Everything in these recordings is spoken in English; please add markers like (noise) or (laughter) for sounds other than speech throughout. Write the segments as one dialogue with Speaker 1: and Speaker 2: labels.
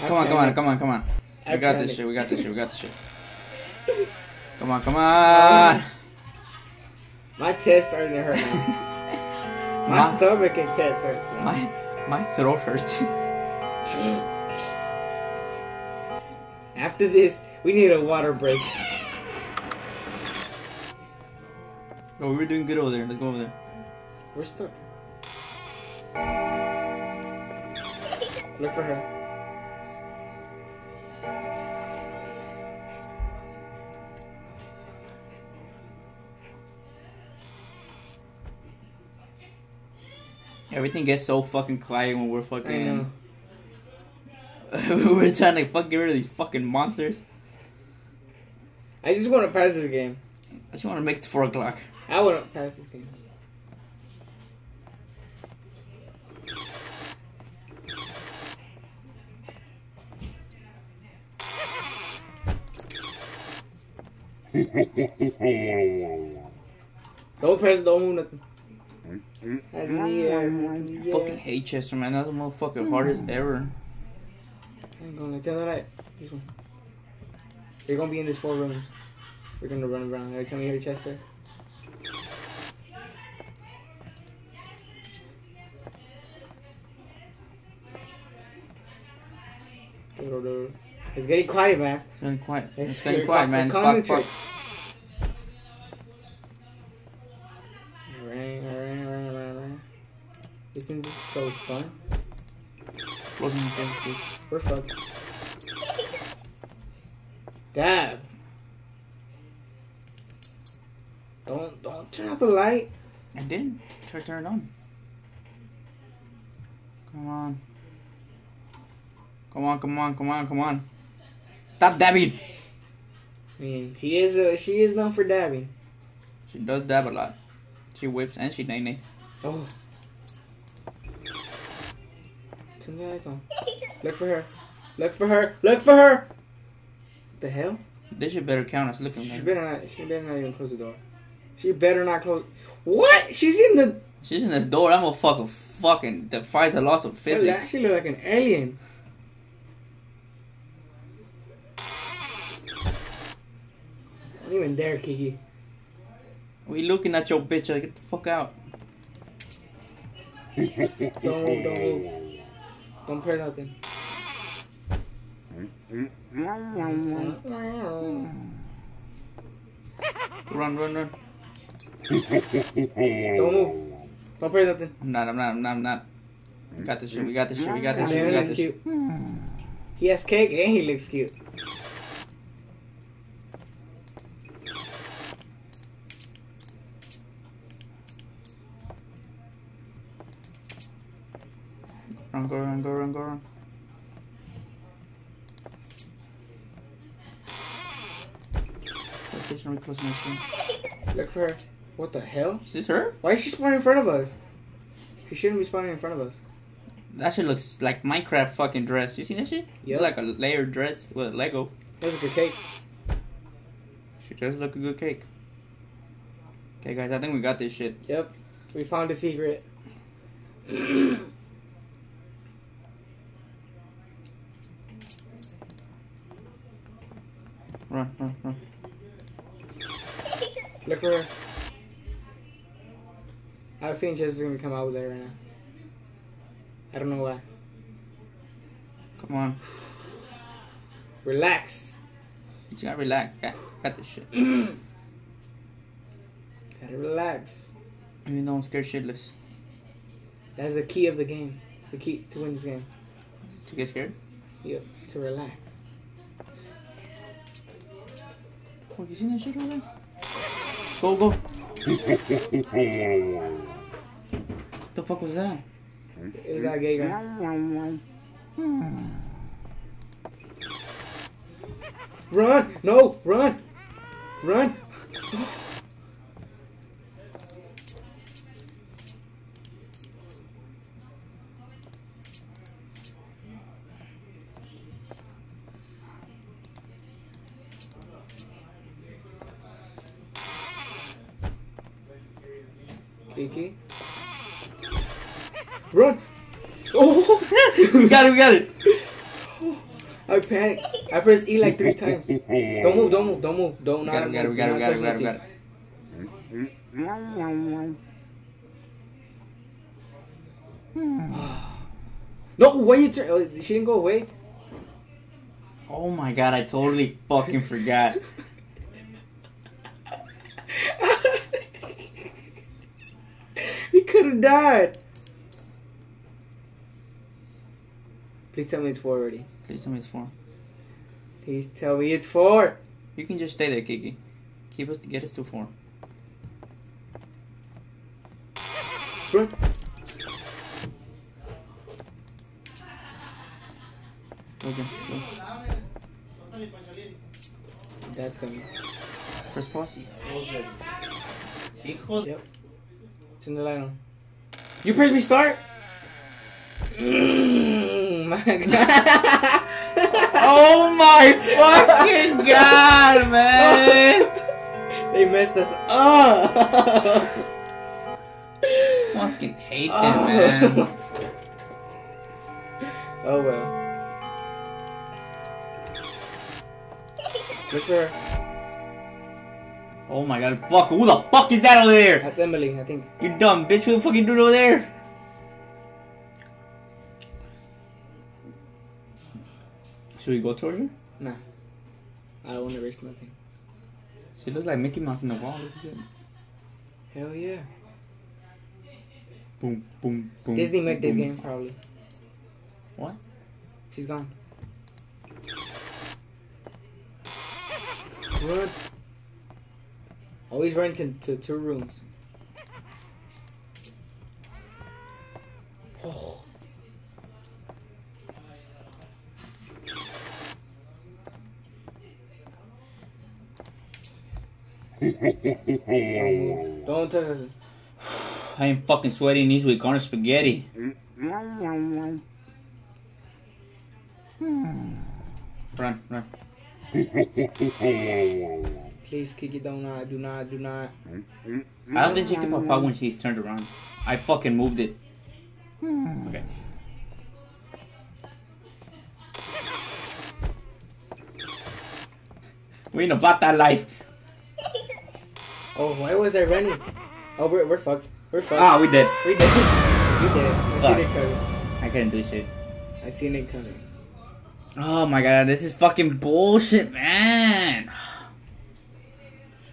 Speaker 1: Come on, come on, come on, come on. We got this shit. We got this shit. We got this shit. (laughs) Come on, come on.
Speaker 2: My chest starting to hurt now. (laughs) My
Speaker 1: My-
Speaker 2: stomach and chest hurt. now.
Speaker 1: My my throat hurts. (laughs)
Speaker 2: After this, we need a water break.
Speaker 1: Oh, we were doing good over there. Let's go over there.
Speaker 2: We're stuck. Look for her.
Speaker 1: Everything gets so fucking quiet when we're
Speaker 2: I
Speaker 1: fucking.
Speaker 2: know. (laughs)
Speaker 1: we're trying to fuck get rid of these fucking monsters.
Speaker 2: I just want to pass this game.
Speaker 1: I just want to make it four o'clock.
Speaker 2: I want to pass this game. (laughs) Don't press, don't move nothing. That's me, uh, yeah.
Speaker 1: Fucking hate Chester, man. That's the motherfucking hardest ever.
Speaker 2: I'm gonna tell her that. This one. You're gonna be in these four rooms. We're gonna run around. Every time you hear Chester. It's getting quiet, man.
Speaker 1: It's getting quiet.
Speaker 2: It's
Speaker 1: It's getting
Speaker 2: very
Speaker 1: quiet,
Speaker 2: quiet.
Speaker 1: man. Fuck, fuck.
Speaker 2: So fun?
Speaker 1: Door, please.
Speaker 2: We're fucked. Dab. Don't don't turn off the light.
Speaker 1: I didn't. Try to turn it on. Come on. Come on, come on, come on, come on. Stop dabbing!
Speaker 2: I mean, she is uh, she is known for dabbing.
Speaker 1: She does dab a lot. She whips and she nays.
Speaker 2: Oh. Turn the lights on. Look for her. Look for her. Look for her. What the hell?
Speaker 1: This should better count us looking
Speaker 2: She better not. She better not even close the door. She better not close. What? She's in the.
Speaker 1: She's in the door. I'm gonna fucking fucking defies the laws of
Speaker 2: That
Speaker 1: physics.
Speaker 2: actually look like an alien. Don't even dare, Kiki.
Speaker 1: We looking at your bitch. Like, get the fuck out.
Speaker 2: Don't. Don't. Don't press nothing.
Speaker 1: Run, run, run.
Speaker 2: Don't move. Don't press nothing.
Speaker 1: I'm not, I'm not, I'm not, I'm not. We got this shit. We got this shit. We got this shit. We got this shit.
Speaker 2: He has cake and he looks cute.
Speaker 1: Run, go, run, go, run, go, run. PlayStation reclosing machine.
Speaker 2: Look for her. What the hell?
Speaker 1: Is this her?
Speaker 2: Why is she spawning in front of us? She shouldn't be spawning in front of us.
Speaker 1: That shit looks like Minecraft fucking dress. You seen that shit?
Speaker 2: Yep.
Speaker 1: Like a layered dress with Lego.
Speaker 2: That's a good cake.
Speaker 1: She does look a good cake. Okay, guys, I think we got this shit.
Speaker 2: Yep. We found a secret. (clears throat)
Speaker 1: Run, run, run.
Speaker 2: Look for her. I have a feeling Chester's gonna come out with that right now. I don't know why.
Speaker 1: Come on.
Speaker 2: Relax.
Speaker 1: You gotta relax. Got, got this shit. (clears throat)
Speaker 2: Gotta relax.
Speaker 1: Even though I'm scared shitless.
Speaker 2: That's the key of the game. The key to win this game.
Speaker 1: To get scared?
Speaker 2: Yep. To relax.
Speaker 1: Fuck, you seen that shit over there? Go, go. the fuck was that?
Speaker 2: It was that gay guy. Run! No! Run! Run! Kiki. Run! Oh! (laughs)
Speaker 1: we got it, we got it.
Speaker 2: I panic. I press E like three times. Don't move, don't move, don't move. Don't
Speaker 1: We
Speaker 2: not
Speaker 1: got it, we got it, we got it, we got it, we got it, we got it.
Speaker 2: No, why you turn? Oh, she didn't go away.
Speaker 1: Oh my god, I totally fucking forgot. (laughs)
Speaker 2: we could have died. Please tell me it's four already.
Speaker 1: Please tell me it's four.
Speaker 2: Please tell me it's four.
Speaker 1: You can just stay there, Kiki. Keep us, get us to four.
Speaker 2: Run.
Speaker 1: Okay, go.
Speaker 2: That's coming.
Speaker 1: Press pause.
Speaker 2: Yep. Turn the light on. You press restart? Mm, (laughs) my god.
Speaker 1: Oh my fucking (laughs) god, man!
Speaker 2: they messed us up.
Speaker 1: fucking hate
Speaker 2: Oh.
Speaker 1: them, man. (laughs)
Speaker 2: oh well. Look for.
Speaker 1: Oh my god, fuck, who the fuck is that over there?
Speaker 2: That's Emily, I think.
Speaker 1: You dumb bitch, who the fuck you doing over there? Should we go towards her?
Speaker 2: Nah. I don't want to risk nothing.
Speaker 1: She looks like Mickey Mouse in the wall. Look at it.
Speaker 2: Hell yeah.
Speaker 1: Boom, boom, boom.
Speaker 2: Disney made this game probably.
Speaker 1: What?
Speaker 2: She's gone. Run. Always run to, two rooms. Oh. Don't touch us. (sighs)
Speaker 1: I ain't fucking sweating these with garnish spaghetti. (sighs) Run, run.
Speaker 2: Please kick it down. Not, do not, do not.
Speaker 1: I don't think she can pop out when she's turned around. I fucking moved it. Okay. We ain't about that life.
Speaker 2: Oh, why was I running? Oh, we're, we're fucked. We're fucked.
Speaker 1: Ah, we did.
Speaker 2: We did. (laughs) We did it. I
Speaker 1: Fuck.
Speaker 2: seen it coming.
Speaker 1: I couldn't do shit.
Speaker 2: I seen it coming.
Speaker 1: Oh my god, this is fucking bullshit, man.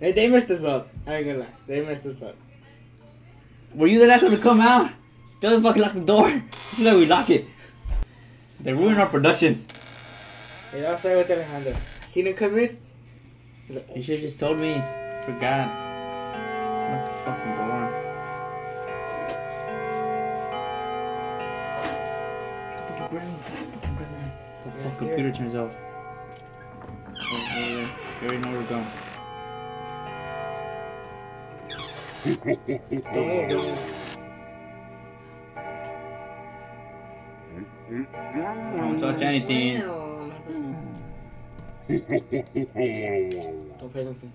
Speaker 2: Hey, they messed us up. I ain't gonna lie. They messed us up.
Speaker 1: Were you the last one to come out? Don't fucking lock the door. (laughs) Should like we lock it. They ruined our productions.
Speaker 2: Hey, I'll start with Alejandro. Seen him come in? like,
Speaker 1: You should just told me. Forgot. Lock the fucking door. Fucking gremlins, fucking gremlins. The
Speaker 2: Yeah,
Speaker 1: fuck
Speaker 2: scared.
Speaker 1: computer turns off. Yeah. You already know where we're going.
Speaker 2: Don't move, don't move.
Speaker 1: Don't touch anything.
Speaker 2: Don't press anything.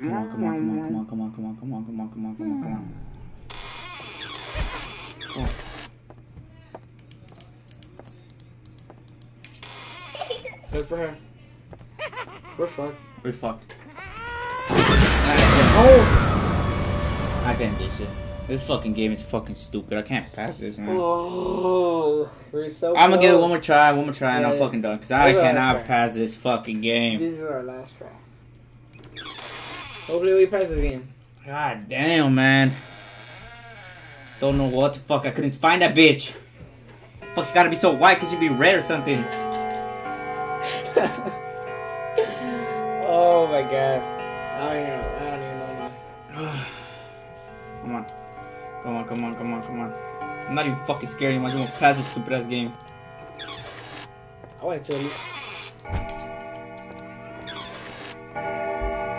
Speaker 1: Come on, come on, come on, come on, come on, come on, come on, come on, come on, come on, come on. Oh.
Speaker 2: Look for her. We're fucked.
Speaker 1: We're fucked.
Speaker 2: Oh!
Speaker 1: I can't do shit. This fucking game is fucking stupid. I can't pass this, man.
Speaker 2: Oh! We're so
Speaker 1: I'm gonna give it one more try, one more try, and I'm
Speaker 2: yeah.
Speaker 1: fucking done. Cause I
Speaker 2: This is our last
Speaker 1: cannot pass this fucking game.
Speaker 2: This is our last try. Hopefully we pass this game.
Speaker 1: God damn, man. Don't know what the fuck. I couldn't find that bitch. Fuck, you gotta be so white cause you be red or something. (laughs)
Speaker 2: oh my god. I don't even know.
Speaker 1: Come on, come on, come on, come on. I'm not even fucking scared anymore. I just want to pass this stupid ass game.
Speaker 2: I want to tell you.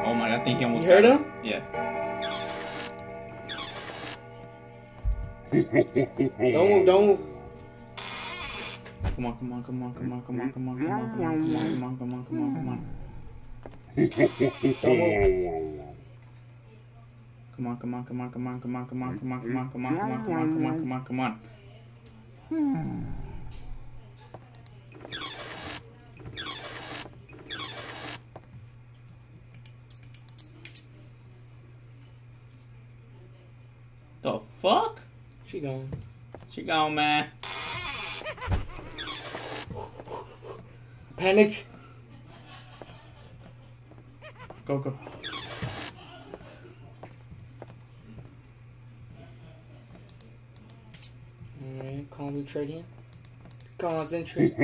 Speaker 1: Oh my, I think he almost
Speaker 2: You heard
Speaker 1: got us.
Speaker 2: him?
Speaker 1: Yeah.
Speaker 2: Don't don't.
Speaker 1: Come on, come on, come on, come on, come on, come on, come on, come on, come on, come on, come on, come on.
Speaker 2: Don't move
Speaker 1: come on, come on, come on, come on, come on, come on, come on, come on, come on, come on, come on, come on, come on, come on.
Speaker 2: The fuck?
Speaker 1: She gone. She gone, man.
Speaker 2: Panic. Go, go. Alright, concentrating. (laughs) Concentrate.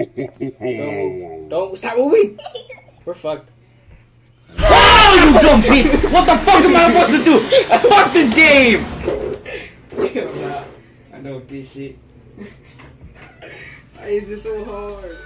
Speaker 2: Don't move. Don't stop moving! We're fucked.
Speaker 1: Oh, you dumb bitch! What the fuck am I supposed to do? Fuck this game!
Speaker 2: I know this shit. Why is this so hard?